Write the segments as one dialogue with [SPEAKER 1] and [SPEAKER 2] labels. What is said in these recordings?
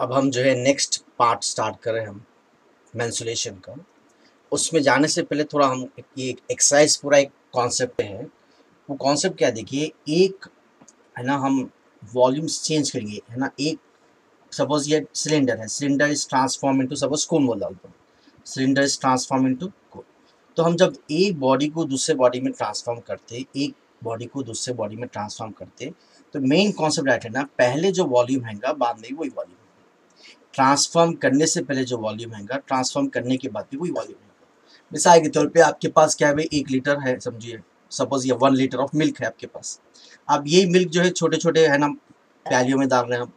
[SPEAKER 1] अब हम जो है नेक्स्ट पार्ट स्टार्ट करें हम मैंसुलेशन का। उसमें जाने से पहले थोड़ा हम ये एक्सरसाइज पूरा एक कॉन्सेप्ट है। वो कॉन्सेप्ट क्या देखिए, एक है ना, हम वॉल्यूम्स चेंज करेंगे है ना? एक सपोज़ ये सिलेंडर है cylinder is transform into suppose कौन बोल डालता हूँ सिलेंडर इज़ ट्रांसफॉर्म इनटू तो हम जब एक बॉडी को दूसरे बॉडी में ट्रांसफॉर्म करते, एक बॉडी को दूसरे बॉडी में ट्रांसफॉर्म करते तो मेन कॉन्सेप्ट है ना, पहले जो वॉल्यूम हैगा, बाद में वही वॉल्यूम ट्रांसफॉर्म करने से पहले जो वॉल्यूम हैगा ट्रांसफॉर्म करने के बाद भी वही वॉल्यूम हैगा। मिसाल के तौर पे आपके पास क्या है एक लीटर है समझिए सपोज़ ये वन लीटर ऑफ़ मिल्क है आपके पास। अब यही मिल्क जो है छोटे छोटे है ना प्यालियों में डाल रहे हैं हम।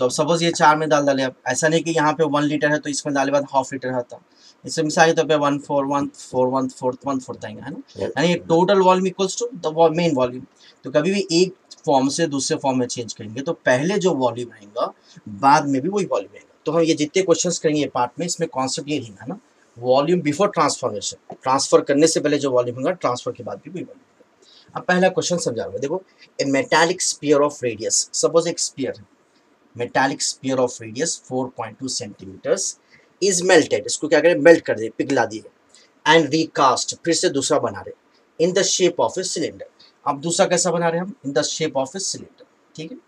[SPEAKER 1] तो अब सपोज़ ये चार में डाल डाले आप। ऐसा नहीं कि यहाँ पे वन लीटर है तो इसमें डाले बाद हाफ़ लीटर आता। इससे मिसाल के तौर पे one four one four one fourth one fourth आएँगे है ना? यानी total volume equals to the main volume तो कभी भी एक फॉर्म से दूसरे फॉर्म में चेंज करेंगे तो पहले जो वॉल्यूम रहेगा बाद में भी वही वॉल्यूम रहेगा तो हम ये जितने क्वेश्चन करेंगे पार्ट में, इसमें कॉन्सेप्ट ये रहेगा ना वॉल्यूम बिफोर ट्रांसफॉर्मेशन ट्रांसफ़र करने से पहले जो वॉल्यूम होगा ट्रांसफ़र के बाद भी वही वॉल्यूम अब पहला क्वेश्चन समझा रहा देखो a metallic sphere of radius suppose एक स्पीयर है। Metallic sphere of radius 4.2 centimetres is melted इसको क्या करें? मेल्ट कर दे, पिघला दिए। एंड रिकास्ट फिर से दूसरा बना रहे। In the shape of a cylinder अब दूसरा कैसा बना रहे हम? In the shape of a cylinder ठीक है?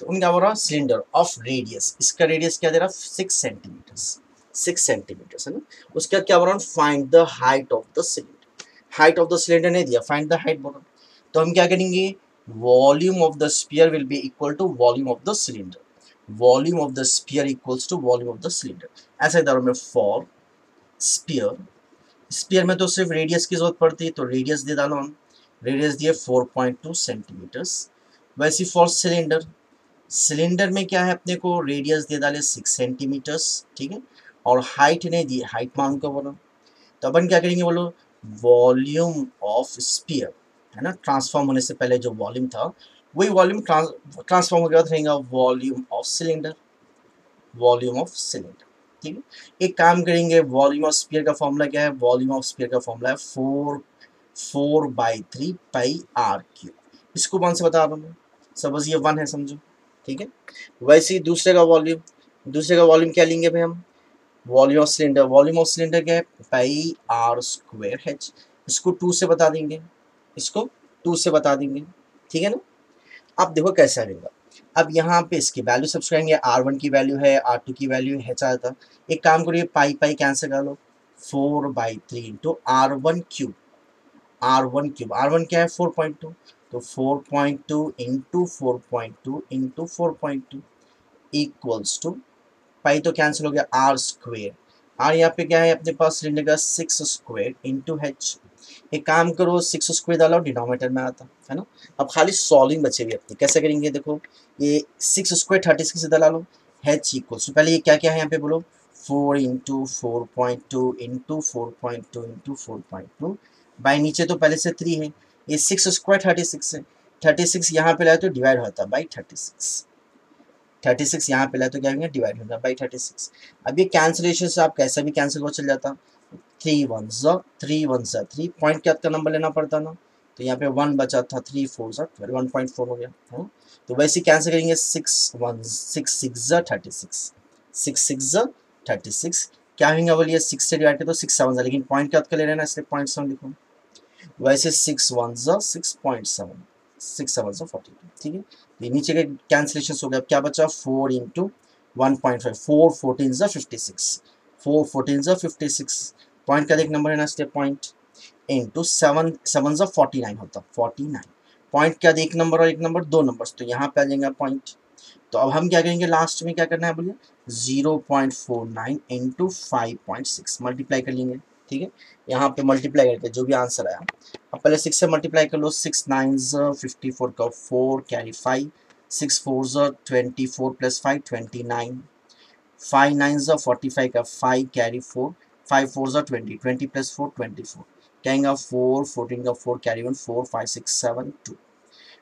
[SPEAKER 1] तो उनका बोल रहा है? सिलेंडर ऑफ़ रेडियस इसका रेडियस क्या दे रहा है? सिक्स सेंटीमीटर्स सिक्स सेंटीमीटर्स है ना? उसका क्या बोल रहा हूँ? Find the height of the cylinder height of the cylinder नहीं दिया फाइंड द हाइट बोल रहा तो हम क्या करेंगे? Volume of the sphere will be equal to volume of the cylinder volume of the sphere equals to volume of the cylinder ऐसा इधर में फॉर स्पीयर स्पीयर में तो सिर्फ़ रेडियस की ज़रूरत पड़ती है तो रेडियस दे डालो हम। रेडियस दिए 4.2 सेंटीमीटर्स वैसे फॉर सिलेंडर सिलेंडर में क्या है, अपने को रेडियस दे डाले सिक्स सेंटीमीटर्स ठीक है? और हाइट ने दी हाइट मान को बोलो। तो अपन क्या करेंगे, बोलो वॉल्यूम ऑफ़ स्पीयर है ना? ट्रांसफॉर्म होने से पहले जो वॉल्यूम था, वही वॉल्यूम ट्रांसफॉर्म हो गया रहेगा volume of cylinder volume of cylinder ठीक है? एक काम करेंगे वॉल्यूम ऑफ़ स्पीयर का फॉर्मूला क्या है? वॉल्यूम ऑफ़ स्पीयर का फॉर्मूला है four four by three pi r cube इसको वन से बता रहा हूँ सपोज़ ये वन है, समझो। ठीक है? वैसे ही दूसरे का वॉल्यूम, दूसरे का वॉल्यूम क्या लेंगे भाई हम? Volume of cylinder. Volume of cylinder क्या है? Pi r square h. इसको टू से बता देंगे। इसको टू से बता देंगे। ठीक है ना? अब देखो कैसे आएगा अब यहाँ पे इसकी वैल्यू सब करेंगे। आर वन की वैल्यू है, आर टू की वैल्यू है चाहता एक काम करिए, पाई पाई कैंसिल कर लो। Four by three into r one cube. R one cube r one क्या है? फोर पॉइंट टू तो four point two into four point two into four point two equals to pi तो cancel हो गया are square are यहाँ पे क्या है? अपने पास का सिक्स स्क्वेयर इंटू एच एक काम करो सिक्स स्क्वेयर डालो डिनोमीटर में आता, है ना? अब खाली सॉल्विंग बचेगी अपनी। कैसे करेंगे? देखो, ये सिक्स स्क्वेयर थर्टी सिक्स डाला लो एच इक्वल्स पहले ये क्या क्या है यहाँ पे बोलो? Four into four point two into four point two into four point two by नीचे तो पहले से थ्री है। ये सिक्स स्क्वायर थर्टी सिक्स है। थर्टी सिक्स यहाँ पे लाए तो डिवाइड होता by thirty six thirty six यहाँ पे लाए तो क्या होगा डिवाइड होगा बाई थर्टी सिक्स अब ये कैंसिलेशन से आप कैसा भी कैंसिल हो चल जाता। थ्री वन ज़ा थ्री वन ज़ा थ्री पॉइंट का नंबर लेना पड़ता ना? तो यहाँ पे वन बचा था थ्री फोर ज़ा ट्वेल्व वन पॉइंट फोर हो गया। है? तो वैसे कैंसिल करेंगे सिक्स वन सिक्स सिक्स ज़ा थर्टी सिक्स सिक्स सिक्स ज़ा थर्टी सिक्स क्या होंगे बोलिए? सिक्स से डिवाइड तो सिक्स सेवन लेकिन पॉइंट का ले लेना इसलिए पॉइंट सेवन लिखो। वैसे सिक्स वन ज़ा six point seven six seven ज़ा फोर्टी टू ठीक है? ये नीचे के कैंसिलेशन हो गया अब क्या बचा? Four into one point five four fourteen ज़ा फिफ्टी सिक्स फोर फोर्टीन ज़ा फिफ्टी सिक्स पॉइंट का एक नंबर है ना इसलिए पॉइंट इंटू सेवन सेवन ज़ा फोर्टी नाइन होता फोर्टी नाइन पॉइंट क्या एक नंबर और एक नंबर दो नंबर तो यहाँ पे आ जाएँगे पॉइंट तो अब हम क्या करेंगे? लास्ट में क्या करना है बोलिए? Zero point four nine into five point six multiply कर लेंगे। ठीक है? यहाँ पे मल्टीप्लाई करके जो भी आंसर आया। अब पहले सिक्स से मल्टीप्लाई कर लो सिक्स नाइन फिफ्टी फोर का four carry five six four twenty four plus five twenty nine five nine ज़ फोर्टी फाइव का five carry four five four ज़ा twenty twenty plus four twenty four कहेंगे four fourteen का four carry one four five six seven two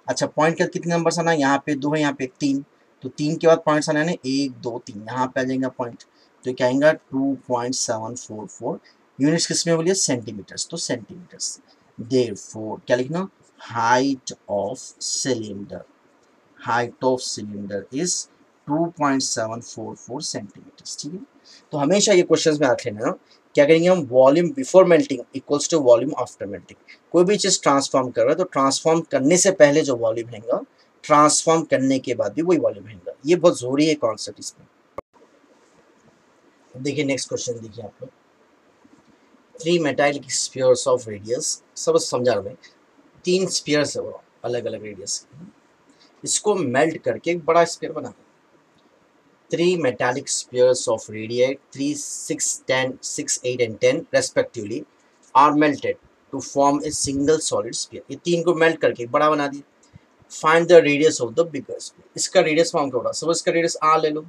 [SPEAKER 1] अच्छा point का कितने number आना यहाँ पे दो है, यहाँ पे तीन। तो तीन के बाद पॉइंट्स आना है, एक, दो, तीन। यहाँ पे आ जाएगा पॉइंट तो क्या आएगा? Two point seven four four units किसमें बोलिए सेंटीमीटर्स तो सेंटीमीटर्स देर फोर क्या लिखना? Height of cylinder height of cylinder is 2.744 centimetre ठीक है? तो हमेशा ये क्वेश्चंस में आते हैं ना। क्या करेंगे हम? Volume before melting equals to volume after melting कोई भी चीज़ ट्रांसफॉर्म कर रहा है तो ट्रांसफॉर्म करने से पहले जो वॉल्यूम रहेगा ट्रांसफॉर्म करने के बाद भी वही वॉल्यूम रहेगा। ये बहुत ज़रूरी है कॉन्सेप्ट इसमें। देखिए नेक्स्ट क्वेश्चन देखिए आप लोग। Three metallic spheres of radius सब समझा रहे तीन स्पीयर्स है वो अलग अलग रेडियस इसको मेल्ट करके एक बड़ा स्पीयर बना three metallic spheres of radii 3, 6, 10, 6, 8 and 10 respectively are melted to form a single solid sphere. ये तीन को मेल्ट करके एक बड़ा बना दिया। Find the radius of the bigger sphere इसका रेडियस फॉर्म का बड़ा सपोज़ इसका रेडियस आर ले लो।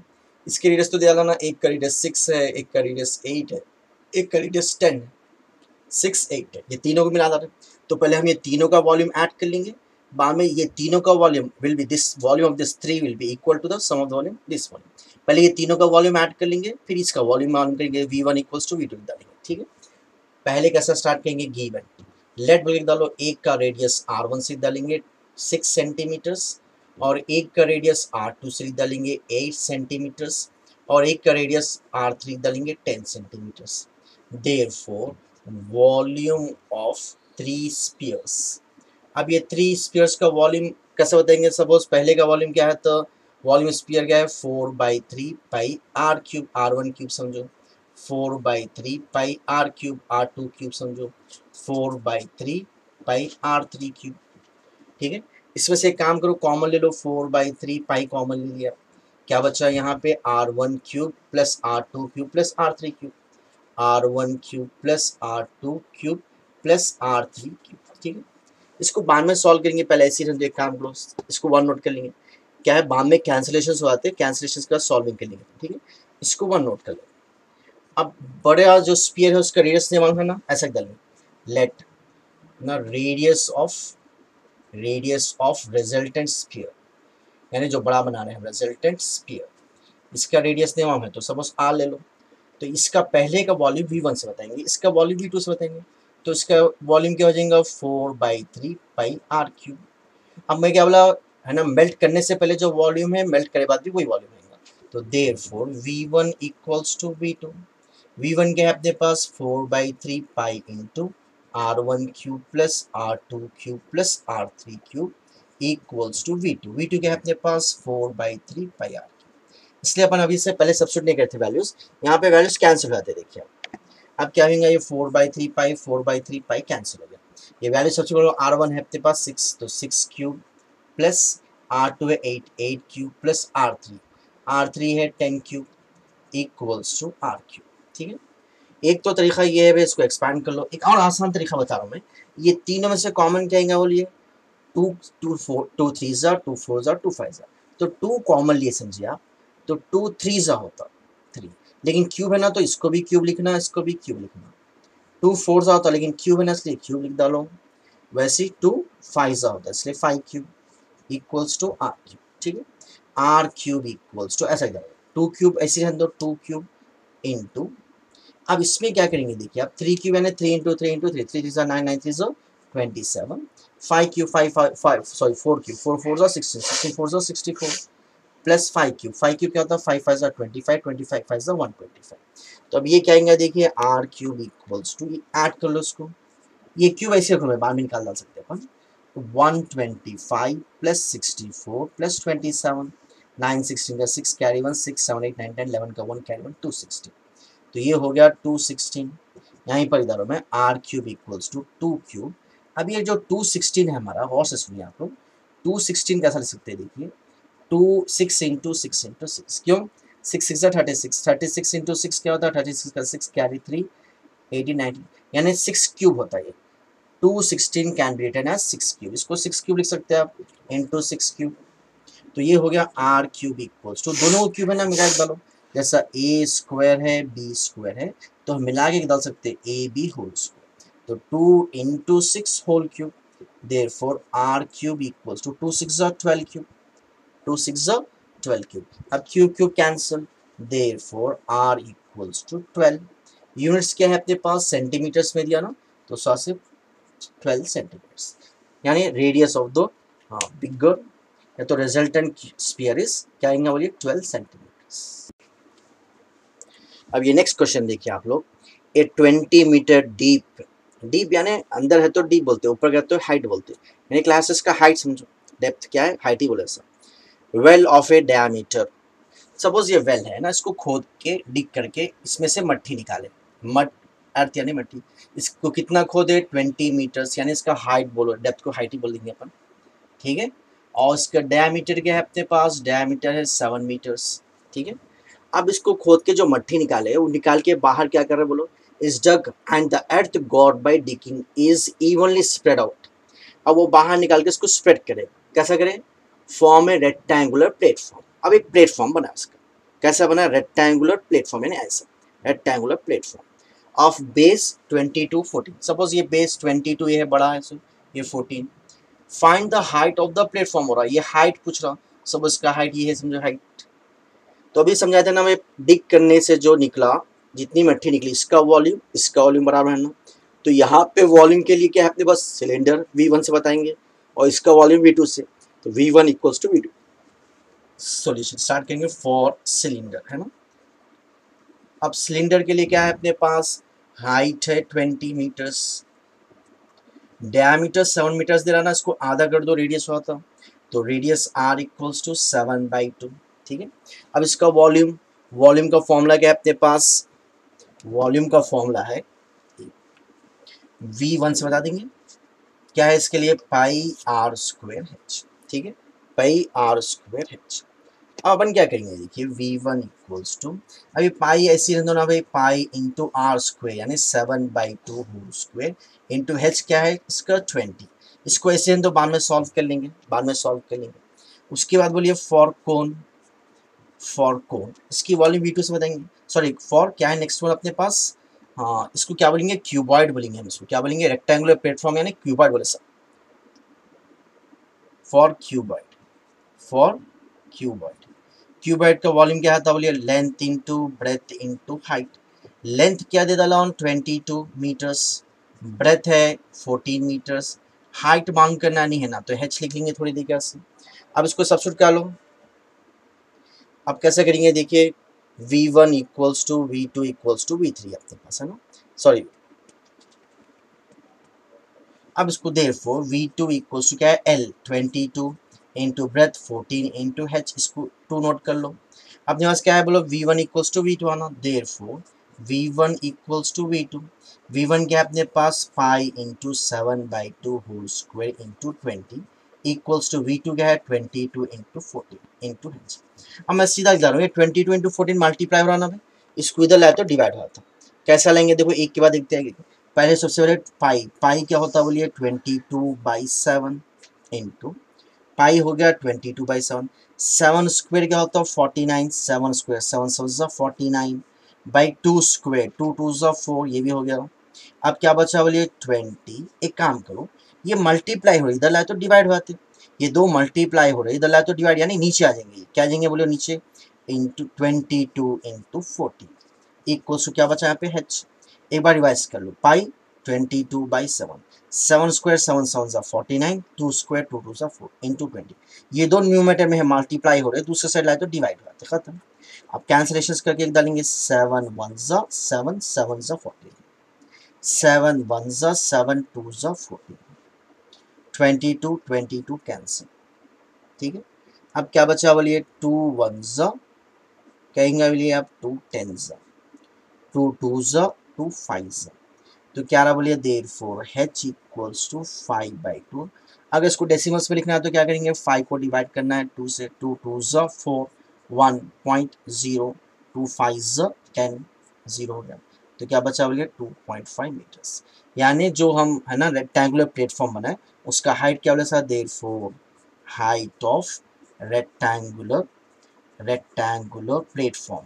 [SPEAKER 1] इसके रेडियस तो दिया ना एक का रेडियस सिक्स है एक का रेडियस एट है एक का रेडियस टेन है। सिक्स, एट है। ये तीनों को मिला रहे तो पहले हम ये तीनों का वॉल्यूम ऐड कर लेंगे। बाद में ये तीनों का volume will be this volume of this three will be equal to the sum of the volume this volume पहले ये तीनों का वॉल्यूम ऐड कर लेंगे, फिर इसका वॉल्यूम मालूम करेंगे V one equals to V two डालेंगे ठीक है? पहले कैसा स्टार्ट करेंगे? गिवन लेट बोल डालो एक का रेडियस आर वन से डालेंगे सिक्स सेंटीमीटर्स और एक का रेडियस आर टू से डालेंगे एट सेंटीमीटर्स और एक का रेडियस आर थ्री डालेंगे ten centimetres there volume of three spheres अब ये थ्री स्पीयर्स का वॉल्यूम कैसे बताएँगे? सपोज़ पहले का वॉल्यूम क्या है? तो वॉल्यूम स्पीयर क्या है? Four by three pi r cube r one cube समझो। Four by three pi r cube r two cube समझो। Four by three pi r three cube ठीक है? इसमें से काम करो कॉमन ले लो। Four by three pi common ले लिया। क्या बचा यहाँ पे? R one cube plus r two cube plus r three cube r one cube plus r two cube plus r three cube ठीक है? इसको बाद में सॉल्व करेंगे, पहले ऐसे ही एक काम करो इसको वन नोट कर लेंगे। क्या है? बाद में कैंसिलेशन हो जाते हैं कैंसिलेशन का सॉल्विंग के लिए ठीक है? इसको वन नोट कर लेंगे। अब बड़ा जो स्पीयर है, उसका रेडियस नहीं है ना ऐसा कर लें लेट ना radius of radius of resultant sphere यानी जो बड़ा बना रहे हैं रिजल्टेंट स्पीयर इसका रेडियस नहीं है तो सपोज़ आर ले लो। तो इसका पहले का वॉल्यूम वी वन से बताएँगे। इसका वॉल्यूम वी टू से बताएँगे। तो इसका वॉल्यूम क्या हो जाएगा? Four by three by r cube अब मैं क्या बोला? है ना मेल्ट करने से पहले जो वॉल्यूम है मेल्ट करे बाद भी वही वॉल्यूम रहेगा। तो therefore V one equals to V two V one क्या है अपने पास? Four by three pi into r one cube plus r two cube plus r three cube equals to V two V two क्या है अपने पास? Four by three pi r इसलिए अपन अभी से पहले सब्सिट्यूट नहीं करते वैल्यूज़ यहाँ पे वैल्यूज़ कैंसिल हो जाते देखिए। अब क्या होगा, ये four by three pi four by three pi cancel हो गया। ये वैल्यू सबसे करो आर वन है अपने पास सिक्स तो six cube plus r two है eight eight cube plus r three r three है ten cube equals to r cube ठीक है? एक तो तरीका ये है इसको एक्सपैंड कर लो। एक और आसान तरीका बता रहा हूँ मैं। ये तीनों में से कॉमन क्या है बोलिए? Two two four two three ज़ा टू फोर ज़ा टू फाइव ज़ा तो टू कॉमन लिए समझिए आप। तो टू थ्री ज़ा होता, थ्री। लेकिन क्यूब है ना तो इसको भी क्यूब लिखना इसको भी क्यूब लिखना टू फोर ज़ा होता, लेकिन क्यूब है ना, इसलिए क्यूब लिख डालो। वैसे टू फाइव ज़ा होता, इसलिए five cube equals to r cube ठीक है? आर क्यूब इक्वल्स टू ऐसा जाएगा टू क्यूब, ऐसे रहने दो टू क्यूब इंटू अब इसमें क्या करेंगे, देखिए आप, थ्री क्यूब यानी three into three into three three three nine nine, three जो twenty seven five cube, five five five sorry four cube, four four जो सिक्सटीन सिक्सटीन फोर जो sixty four plus five cube. Five cube क्या होता है? Five five twenty five twenty five five one twenty five. तो अब ये क्या आएँगे देखिए, R cube equals to add कर लो इसको। ये क्यूब ऐसे रखो, मैं बाद में निकाल डाल सकते हैं अपन। 125 plus 64 plus 27 9 16 का 6 कैरी 1 6 7 8 9 10 11 का 1 कैरी 1 216 तो ये हो गया 216 यहीं पर इधर मैं R cube equals to two cube. अब ये जो 216 है हमारा गौर से सुनिए आप लोग। 216 कैसा लिख सकते हैं? देखिए two six into six into six. क्यों? Six six thirty six. Thirty six into six क्या होता है? थर्टी सिक्स का six carry three eighty ninety यानी सिक्स क्यूब होता है ये। Two sixteen can be return as six cube इसको सिक्स क्यूब लिख सकते हैं आप। इंटू सिक्स क्यूब तो ये हो गया आर क्यूब इक्वल्स तो दोनों क्यूब है ना मिला के डालो जैसा ए स्क्वायर है बी स्क्वायर है तो हम मिला के डाल सकते ए बी होल स्क्वायर तो two into six whole cube there four R cube equals to two six twelve cube two six twelve cube अब cube cube cancel there four R equals to twelve units क्या है अपने पास? Centimetres में दिया ना? तो सौ से 12 centimeters. यानी रेडियस ऑफ़ द बिगर या तो रिजल्टेंट स्पीयर इज़ क्या आएँगे बोलिए? ट्वेल्व सेंटीमीटर अब ये नेक्स्ट क्वेश्चन देखिए आप लोग. A twenty metre deep deep यानी अंदर है तो डीप बोलते हैं, ऊपर गए तो हाइट बोलते हैं. यानी क्लासेस का हाइट समझो. डेप्थ क्या है? हाइट ही बोले sir well of a diameter suppose ये वेल है ना, इसको खोद के डिग करके इसमें से मट्टी निकाले। मट अर्थ यानी मट्टी। इसको कितना खोदे? ट्वेंटी मीटर्स यानी इसका हाइट बोलो डेप्थ को हाइट ही बोल देंगे अपन। ठीक है? और इसका डायमीटर क्या है अपने पास? डायमीटर है सेवन मीटर्स ठीक है? अब इसको खोद के जो मट्टी निकाले, वो निकाल के बाहर क्या कर रहे बोलो? Is dug and the earth got by digging is evenly spread out अब वो बाहर निकाल के इसको स्प्रेड करे। कैसा करे? फॉर्म ए रेक्टेंगुलर प्लेटफॉर्म अब एक प्लेटफॉर्म बना इसका। कैसा बना? रेक्टेंगुलर प्लेटफॉर्म यानी ऐसा। Rectangular platform of base twenty two fourteen suppose ये बेस ट्वेंटी टू ये है, बड़ा है ये fourteen find the height of the platform हो रहा है। ये हाइट पूछ रहा सपोज़ इसका हाइट ये है, समझो हाइट तो अभी समझाया था ना मैं डिग करने से जो निकला, जितनी मट्टी निकली, इसका वॉल्यूम इसका वॉल्यूम बराबर है ना? तो यहाँ पे वॉल्यूम के लिए क्या है अपने पास? सिलेंडर वी वन से बताएँगे, और इसका वॉल्यूम वी टू से। तो V one equals to V two solution start करेंगे फॉर सिलेंडर है ना? अब सिलेंडर के लिए क्या है अपने पास? हाइट है twenty metres diameter seven metres दे रहा ना, इसको आधा कर दो रेडियस हुआ था। तो radius R equals to seven by two ठीक है? अब इसका वॉल्यूम वॉल्यूम का फॉर्मूला क्या है अपने पास? वॉल्यूम का फॉर्मूला है वी वन से बता देंगे। क्या है इसके लिए? पाई आर स्क्वेयर एच ठीक है? Pi R square H. अब अपन क्या करेंगे, देखिए वी वन इक्वल्स टू अभी पाई ऐसी रहने ना भाई, पाई इंटू आर स्क्वेयर यानी seven by two whole square into H क्या है? इसका ट्वेंटी इसको ऐसे रहने तो बाद में सॉल्व कर लेंगे, बाद में सॉल्व कर लेंगे। उसके बाद बोलिए फॉर कौन फॉर कोन इसकी वॉल्यूम वी टू से बताएँगे। सॉरी फॉर क्या है नेक्स्ट वन अपने पास? हाँ इसको क्या बोलेंगे? क्यूबॉइड बोलेंगे हम इसको। क्या बोलेंगे? रेक्टेंगुलर प्लेटफॉर्म यानी क्यूबॉइड बोले sir for cuboid for cuboid cuboid का वॉल्यूम क्या था बोलिए length into breadth into height length क्या दे डाला ट्वेंटी टू मीटर्स ब्रेथ है फोर्टीन मीटर्स हाइट मांग करना नहीं है ना तो एच लिख लेंगे थोड़ी देर से। अब इसको सब्सिट्यूट कर लो। अब कैसे करेंगे? देखिए V one equals to V two equals to V three अपने पास, है ना? सॉरी अब इसको therefore V two equals to क्या है? L twenty two into breadth fourteen into H इसको टू नोट कर लो। अपने पास क्या है बोलो? V one equals to V two आना। Therefore V one equals to V two V one क्या है अपने पास? Five into seven by two whole square into twenty equals to V two क्या है? Twenty two into fourteen into H अब मैं सीधा रहा हूँ। Twenty two into fourteen multiply हो रहा ना इसको इधर लाए तो डिवाइड होता कैसा लेंगे देखो, एक के बाद देखते हैं पहले सबसे पहले पाई पाई क्या होता है बोलिए? Twenty two by seven into pi हो गया twenty two by seven seven square क्या होता है? Forty nine seven square seven seven ज़ा forty nine by two square two two ज़ा फोर ये भी हो गया। अब क्या बचा बोलिए? ट्वेंटी एक काम करो, ये मल्टीप्लाई हो रही, इधर लाए तो डिवाइड हो जाते। ये दो मल्टीप्लाई हो रहे, इधर लाए तो डिवाइड यानी नीचे आ जाएँगे। क्या जाएँगे बोलो नीचे। Into twenty two into forty equals क्या बचा यहाँ पे? एच एक बार रिवाइज कर लो, pi twenty two by seven. Seven square, seven seven ज़ा forty nine, two square, two two ज़ा फोर इंटू ट्वेंटी ये दो न्यूमेटर में है मल्टीप्लाई हो रहे, दूसरे साइड लाए तो डिवाइड हो जाते, खत्म। अब कैंसिलेशन करके एक डालेंगे, सेवन वन ज़ा, सेवन सेवन ज़ा फोर्टी सेवन वन ज़ा, सेवन टू ज़ा forty twenty two twenty two cancel ठीक है? अब क्या बचा बोलिए? टू वन ज़ा। कहेंगे बोलिए आप टू टेन ज़ा। टू टू ज़ा टू फाइव ज़ा तो क्या रहा बोलिए? Therefore H equals to five by two अगर इसको डेसिमल्स में लिखना है तो क्या करेंगे? फाइव को डिवाइड करना है। टू से टू टू ज़ा four one point zero two five ज़ा टेन ज़ीरो हो गया। तो क्या बचा बोलिए? टू पॉइंट फाइव मीटर्स यानी जो हम, है ना रेक्टेंगुलर प्लेटफॉर्म बनाए उसका हाइट क्या बोले sir therefore height of rectangular rectangular platform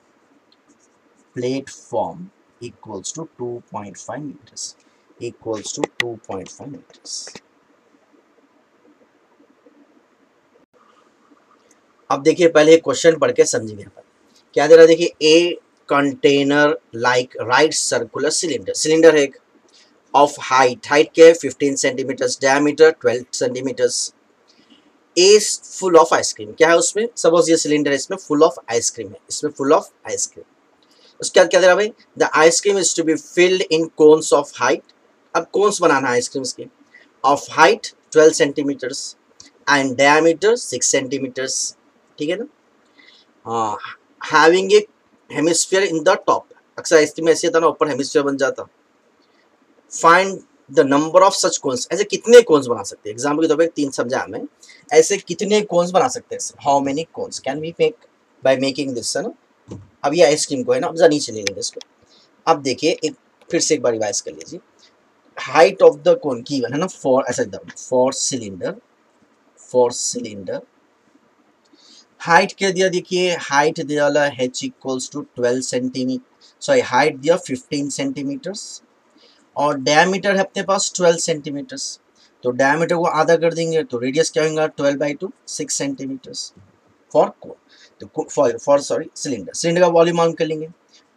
[SPEAKER 1] platform equals to 2.5 meters. Equals to 2.5 meters. अब देखिए, पहले क्वेश्चन पढ़ के समझेंगे अपन क्या दे रहा है? देखिए a container like right circular cylinder cylinder है एक ऑफ़ हाइट हाइट के 15 centimetres diameter 12 centimetres a full of ice cream क्या है उसमें? सपोज़ ये सिलेंडर है, इसमें फुल ऑफ़ आइसक्रीम है। इसमें फुल ऑफ़ आइसक्रीम उसके बाद क्या दे रहा भाई? The ice cream is to be filled in cones of height अब कोन्स बनाना है आइसक्रीम के। Of height 12 centimetres and diameter 6 centimetres ठीक है ना? Having a hemisphere in the top अक्सर आइसक्रीम ऐसे था ना ऊपर हेमिस्फीयर बन जाता। Find the number of such cones ऐसे कितने कोन्स बना सकते हैं? एग्ज़ाम्पल के तौर पर तीन समझा हमें ऐसे कितने कोन्स बना सकते हैं? How many cones can we make by making this है ना? अब ये आइसक्रीम को है ना, अब जरा नीचे ले लेंगे इसको। अब देखिए, एक फिर से एक बार रिवाइज कर लीजिए। हाइट ऑफ़ द कोन की है ना फॉर ऐसा एकदम for cylinder for cylinder height क्या दिया, देखिए हाइट दिया वाला H equals to twelve centimetre sorry height दिया फिफ्टीन सेंटीमीटर्स और डायमीटर है अपने पास ट्वेल्व सेंटीमीटर्स तो डायमीटर को आधा कर देंगे तो रेडियस क्या होगा twelve by two six centimetres for cone तो for for sorry cylinder cylinder का वॉल्यूम मालूम कर लेंगे।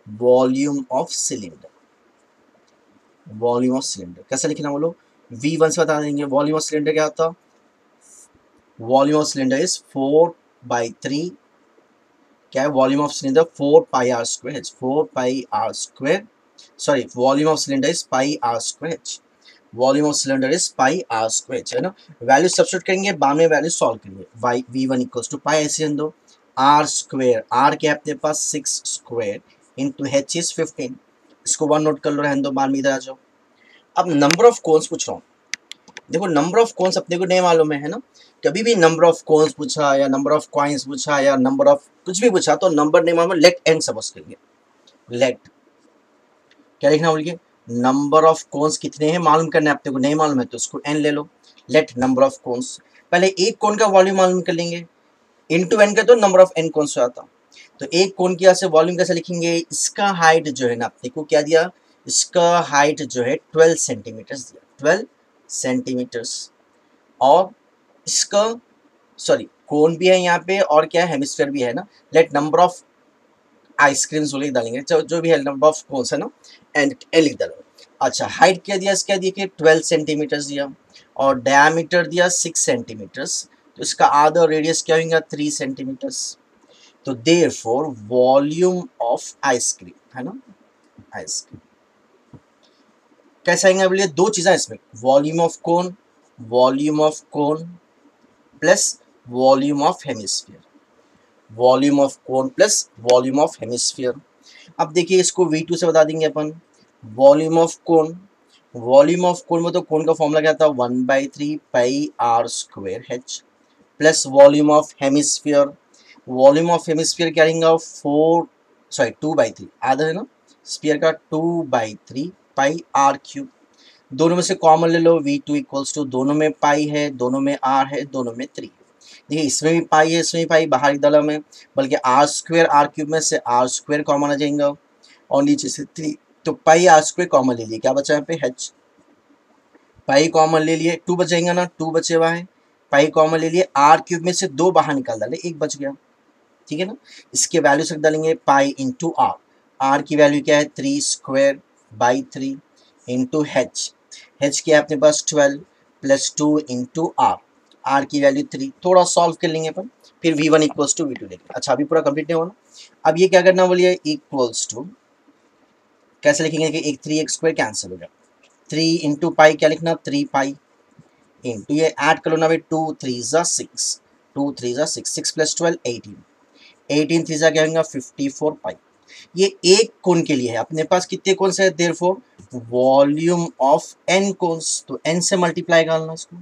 [SPEAKER 1] Volume of cylinder volume of cylinder कैसे लिखना बोलो वी वन से बता देंगे। वॉल्यूम ऑफ़ सिलेंडर क्या होता? Volume of cylinder is four by three क्या है? Volume of cylinder four pi R square H four pi R square sorry volume of cylinder is pi R square volume of cylinder is pi R square है ना? Value substitute करेंगे, बाद में value solve करेंगे। Why V one equals to pi ऐसे दो। R square R के अपने पास six square into H is fifteen इसको वन नोट कर लो रहने दो बाद में इधर आ जाओ। अब नंबर ऑफ़ कोन्स पूछ रहा हूँ। देखो नंबर ऑफ़ कोन्स अपने को नहीं मालूम है है ना? कभी भी नंबर ऑफ़ कोन्स पूछा, या नंबर ऑफ़ कॉइन्स पूछा, या नंबर ऑफ़ कुछ भी पूछा तो नंबर नहीं मालूम लेट एंड सपोज़ करेंगे लेट क्या लिखना बोलिए नंबर ऑफ़ कोन्स कितने हैं मालूम करना है अपने को, नहीं मालूम है तो उसको एन ले लो। लेट नंबर ऑफ़ कोन्स पहले एक कोन का वॉल्यूम मालूम कर लेंगे। इन टू एन का तो नंबर ऑफ़ एन कोन्स आता तो एक कोन की से वॉल्यूम कैसे लिखेंगे? इसका हाइट जो है ना अपने को क्या दिया? इसका हाइट जो है ट्वेल्व सेंटीमीटर्स दिया। ट्वेल्व सेंटीमीटर्स और इसका सॉरी कोन भी है यहाँ पे, और क्या है? हेमिस्फेयर भी है ना। लेट नंबर ऑफ़ आइसक्रीम्स लिख डालेंगे। जो जो भी है नंबर ऑफ़ कौन सा ना एंड ए लिख डालो अच्छा हाइट क्या दिया? इसका दिया कि ट्वेल्व सेंटीमीटर्स दिया। और डायमीटर दिया सिक्स सेंटीमीटर्स तो इसका आधा रेडियस क्या होगा थ्री सेंटीमीटर्स तो therefore volume of ice cream है ना? आइसक्रीम कैसे आएँगे बोलिए दो चीज़ें इसमें. Volume of cone volume of cone plus volume of hemisphere volume of cone plus volume of hemisphere अब देखिए, इसको V2 से बता देंगे अपन. Volume of cone volume of cone में तो कोन का फॉर्मूला क्या था? One by three pi R square H plus volume of hemisphere volume of hemisphere क्या रहेगा? Four sorry two by three आधा है ना? स्पीयर का two by three pi R cube दोनों में से कॉमन ले लो वी टू इक्वल्स टू दोनों में पाई है, दोनों में आर है, दोनों में थ्री देखिए, इसमें भी पाई है, इसमें भी पाई बाहरी दला में, बल्कि आर स्क्वेयर आर क्यूब में से आर स्क्वेयर कॉमन आ जाएगा। और नीचे से थ्री तो पाई आर स्क्वेयर कॉमन ले लिए। क्या बचा यहाँ पे? एच पाई कॉमन ले लिए। टू बचेगा ना? टू बचे हुआ है। पाई कॉमन ले लिए आर क्यूब में से दो बाहर निकाल डाले, एक बच गया। ठीक है ना? इसके वैल्यू से डालेंगे पाई इंटू आर आर की वैल्यू क्या है? Three square by three into H H किया अपने पास twelve plus two into R R की वैल्यू थ्री थोड़ा सॉल्व कर लेंगे अपन, फिर V one equals to V two लेंगे। अच्छा अभी पूरा कंप्लीट नहीं होना अब ये क्या करना बोलिए? इक्वल्स टू कैसे लिखेंगे कि एक थ्री एक स्क्वायर कैंसिल हो जाए थ्री इंटू पाई क्या लिखना? थ्री पाई इंटू ये ऐड कर लो ना भाई टू थ्री ज़ा सिक्स टू थ्री ज़ा six six plus twelve eighteen eighteen three ज़ा क्या होगा फिफ्टी फोर पाई ये एक कोन के लिए है। अपने पास कितने कोन्स है? Therefore volume of N cones तो एन से मल्टीप्लाई करना इसको।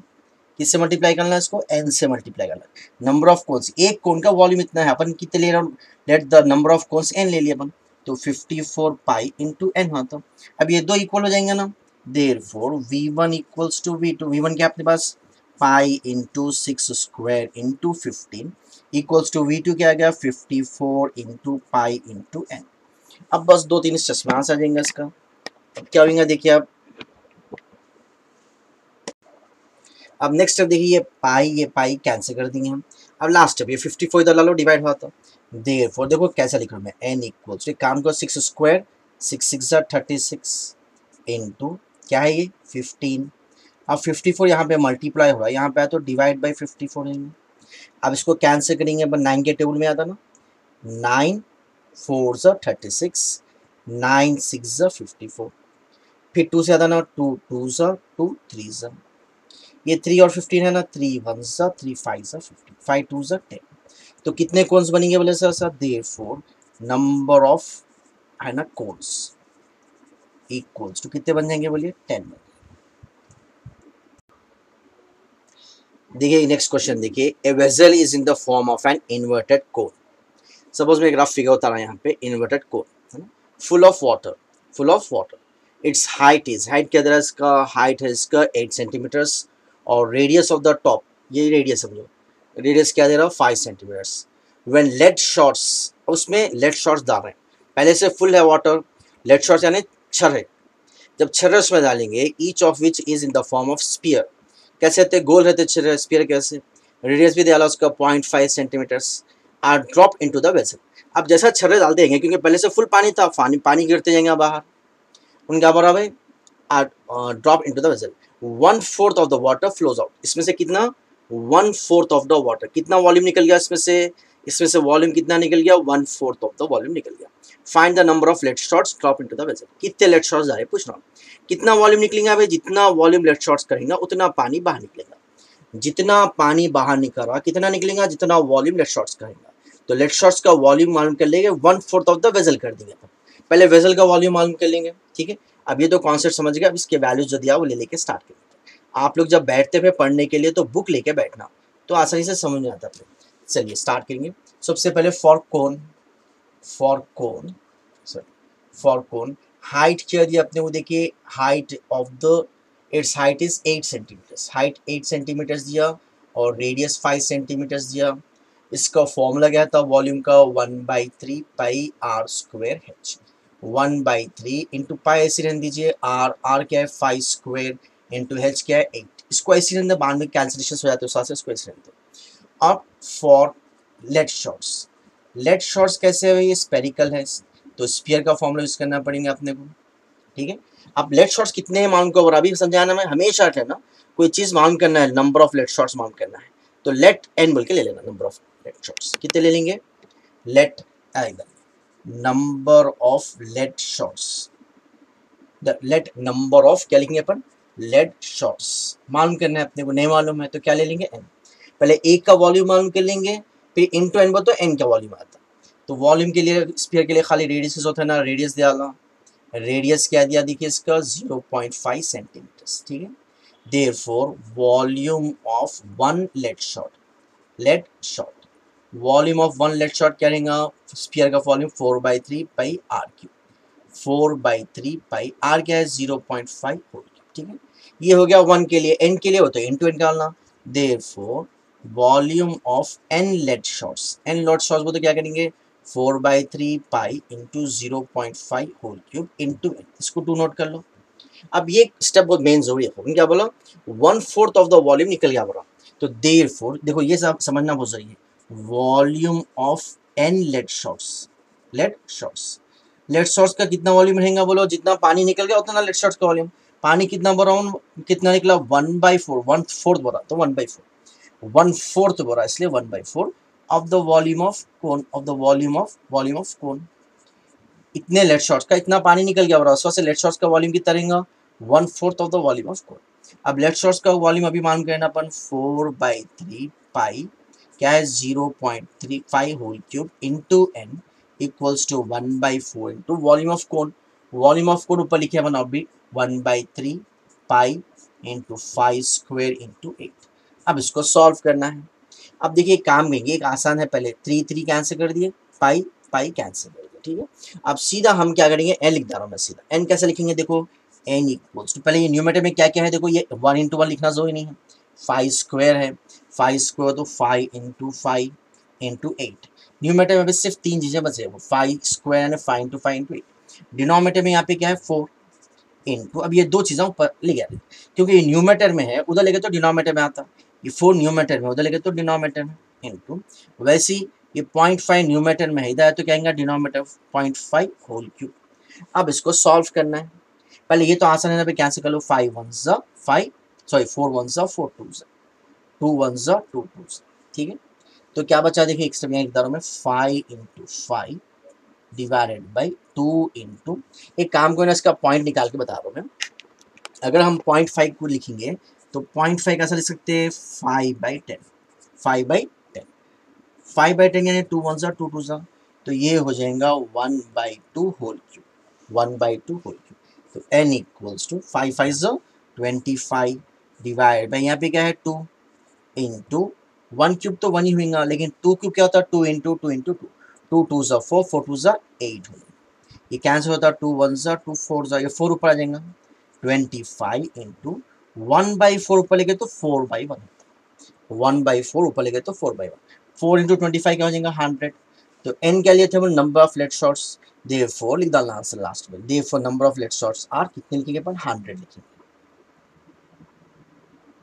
[SPEAKER 1] किससे मल्टीप्लाई करना है इसको? एन से मल्टीप्लाई करना नंबर ऑफ़ कोन्स एक कोन का वॉल्यूम इतना है। अपन कितने ले रहा हूँ? Let the number of cones N ले लिया अपन। तो fifty four pi into N हाँ तो। अब ये दो इक्वल हो जाएँगे ना। Therefore v1 equals to v2 v1 क्या अपने पास? Pi into 6 square into 15 equals to v2 क्या आ गया? 54 into pi into n. अब बस दो तीन चश्मे आ जाएँगे इसका। अब क्या होगा देखिए आप। अब नेक्स्ट स्टेप देखिए, ये पाई ये पाई कैंसिल कर देंगे हम। अब लास्ट स्टेप ये 54 इधर ला लो डिवाइड हुआ था। देर फोर देखो कैसे लिख रहा हूँ मैं। एन इक्वल्स काम करो six square six six thirty six into क्या है ये? फिफ्टीन अब फिफ्टी फोर यहाँ पे मल्टीप्लाई हो रहा है। यहाँ पे तो डिवाइड बाई फिफ्टी फोर अब इसको कैंसिल करेंगे, अपन नाइन के टेबल में आता ना। नाइन फोर ज़ा थर्टी सिक्स नाइन सिक्स ज़ा फिफ्टी फोर फिर टू से आता ना टू टू ज़ा टू थ्री ज़ा ये थ्री और फिफ्टीन है ना थ्री वन ज़ा थ्री फाइव ज़ा फिफ्टी फाइव टू ज़ा टेन तो कितने कोन्स बनेंगे बोले sir sir therefore number of है ना कोन्स इक्वल्स तो कितने बन जाएँगे बोलिए? टेन बन देखिए नेक्स्ट क्वेश्चन देखिए। A vessel is in the form of an inverted cone suppose मैं ग्राफ फिगर उतारा यहाँ पे इन्वर्टेड कोन है ना? Full of water full of water it's height is height क्या दे इसका? हाइट है इसका एट सेंटीमीटर्स और रेडियस ऑफ़ द टॉप ये रेडियस समझो। रेडियस क्या दे रहा है? Five centimetres when lead shots उसमें लेट शॉर्ट्स डाल रहे हैं। पहले से फुल है वाटर लेट शॉर्ट्स यानी छर्रे जब छर्रे उसमें डालेंगे each of which is in the form of sphere कैसे रहते गोल रहते छर्रे स्पीयर कैसे रेडियस भी डाला उसका point five centimetres are drop into the vessel अब जैसा छर्रे डाल देंगे क्योंकि पहले से फुल पानी था, पानी पानी गिरते जाएँगे बाहर। उनका बराबर भाई? Are drop into the vessel one fourth of the water flows out इसमें से कितना? One fourth of the water कितना वॉल्यूम निकल गया इसमें से? इसमें से वॉल्यूम कितना निकल गया? One fourth of the volume निकल गया। Find the number of lead shots drop into the vessel कितने लेट शॉर्ट्स जा रहे पूछ रहा हूँ। कितना वॉल्यूम निकलेगा भाई? जितना वॉल्यूम लेट शॉर्ट्स करेंगे, उतना पानी बाहर निकलेगा। जितना पानी बाहर निकल रहा कितना निकलेगा? जितना वॉल्यूम लेट शॉर्ट्स करेंगे। तो लेट शॉर्ट्स का वॉल्यूम मालूम कर लेंगे one fourth of the vessel कर देंगे। पहले वेजल का वॉल्यूम मालूम कर लेंगे, ठीक है? अब ये तो कॉन्सेप्ट समझ गया अब इसके वैल्यूज़ जो दिया वो ले लेके स्टार्ट करेंगे। आप लोग जब बैठते थे पढ़ने के लिए तो बुक लेके बैठना। तो आसानी से समझ में आता है चलिए स्टार्ट करेंगे। सबसे पहले for cone for cone sorry for cone height क्या दिया अपने को देखिए height of the it's height is eight centimetres height eight centimetres दिया और रेडियस फाइव सेंटीमीटर्स दिया। इसका फॉर्मूला क्या था? वॉल्यूम का one by three pi r square h one by three into pi ऐसी रहने दीजिए। आर आर क्या है? फाइव स्क्वेयर इंटू एच क्या है? एट इसको ऐसी रहने में कैंसिलेशन हो जाते हैं उस हिसाब से इसको ऐसे रहने अब for lead shots lead shots कैसे है? ये स्पेरिकल है। तो स्पीयर का फॉर्मूला यूज़ करना पड़ेगा अपने को। ठीक है? अब लेट शॉर्ट्स कितने मालूम को अभी समझाना मैं, हमेशा ना, कोई चीज़ मालूम करना है नंबर ऑफ़ लेट शॉर्ट्स मालूम करना है। तो लेट एन बोल के ले लेना नंबर ऑफ़ लेट शॉर्ट्स कितने ले लेंगे? Lead number of lead shots the lead number of क्या लिखेंगे अपन? लेट शॉर्ट्स मालूम करना है अपने को, नहीं मालूम है तो क्या ले लेंगे? एन पहले एक का वॉल्यूम मालूम कर लेंगे, फिर इन टू एन तो एन का वॉल्यूम आता। तो वॉल्यूम के लिए स्पीयर के लिए खाली रेडियस होता है ना रेडियस दिया रेडियस क्या दिया, देखिए इसका ज़ीरो पॉइंट फाइव सेंटीमीटर ठीक है? Therefore volume of one lead shot lead shot volume of one lead shot क्या रहेगा? स्पीयर का volume four by three pi r cube four by three pi r क्या है? ज़ीरो पॉइंट फाइव ठीक है? ये हो गया वन के लिए एन के लिए होता है इन टू एन डालना। Therefore volume of n lead shots n lead shots बोलते क्या करेंगे? Four by three pi into zero point five whole cube into n इसको टू नोट कर लो। अब ये स्टेप बहुत मेन ज़रूरी है। क्या बोला? One fourth of the volume निकल गया बोला। तो देर फोर देखो ये सब समझना बहुत ज़रूरी है। Volume of n lead shots lead shots lead shots का कितना वॉल्यूम रहेगा बोलो? जितना पानी निकल गया, उतना लेट शॉर्ट्स का वॉल्यूम पानी कितना बोला कितना निकला? One by four one fourth बोला। तो one by four one fourth बोला इसलिए one by four of the volume of cone of the volume of volume of cone इतने लेट शॉर्ट्स का, इतना पानी निकल गया बोला उस से लेट शॉर्ट्स का वॉल्यूम कितना रहेगा? One fourth of the volume of cone अब लेट शॉर्ट्स का वॉल्यूम अभी मान करना अपन फोर बाई थ्री पाई क्या है? Zero point three five whole cube into n equals to one by four into volume of cone volume of cone ऊपर लिखे अपन अभी one by three pi into five square into eight अब इसको solve करना है। अब देखिए काम करेंगे, एक आसान है पहले। थ्री थ्री कैंसिल कर दिए। पाई पाई कैंसिल कर दिया, ठीक है? अब सीधा हम क्या करेंगे? एन लिख रहा हूँ मैं सीधा। एन कैसे लिखेंगे? देखो एन इक्वल्स तो पहले ये न्यूमेटर में क्या क्या है? देखो, ये वन इंटू वन लिखना ज़रूरी नहीं है। फाइव स्क्वायर है। फाइव स्क्वायर तो five into five into eight numerator में सिर्फ़ तीन चीज़ें बचे वो फाइव स्क्वायर यानी five into five into eight denominator में यहाँ पे क्या है? फोर इंटू अब ये दो चीज़ें ऊपर ले गया क्योंकि ये न्यूमेटर में है, उधर लेके तो डिनोमीटर में आता। ये फोर न्यूमेटर में, उधर लेके तो डिनोमीटर में। इंटू वैसे ये पॉइंट फाइव न्यूमेटर में है इधर तो कहेंगे denominator point five whole cube अब इसको सॉल्व करना है। पहले ये तो आसान है ना कैंसिल कर लो। फाइव वन ज़ा फाइव सॉरी फोर वन ज़ा फोर टू ज़ा टू वन ज़ा टू टू ज़ा ठीक है? तो क्या बचा? देखिए, एक यहाँ लिख में five into five divided by two into एक काम को ना, इसका पॉइंट निकाल के बता रहा हूँ मैं। अगर हम पॉइंट फाइव को लिखेंगे तो पॉइंट फाइव कैसा लिख सकते हैं? Five by ten five by ten five by ten यानी टू वन सा टू टू सा तो ये हो जाएगा one by two whole cube one by two whole cube तो n equals to five five जो ट्वेंटी फाइव डिवाइड बाई यहाँ पे क्या है? टू इंटू वन क्यूब तो वन ही होगा लेकिन टू क्यूब क्या होता है? Two into two into two two two ज़ा फोर फोर टू ज़ा एट हो ये कैंसिल होता है टू वन ज़ा टू फोर ज़ा ये फोर ऊपर आ जाएगा. Twenty five into one by four ऊपर लेके तो four by one one by four ऊपर लेके तो four by one four into twenty five क्या हो जाएगा? हंड्रेड तो एन क्या लिए थे number of lead shots therefore लिख डालना आंसर लास्ट में. Therefore number of lead shots are कितने लिखेंगे अपन? हंड्रेड लिखेंगे.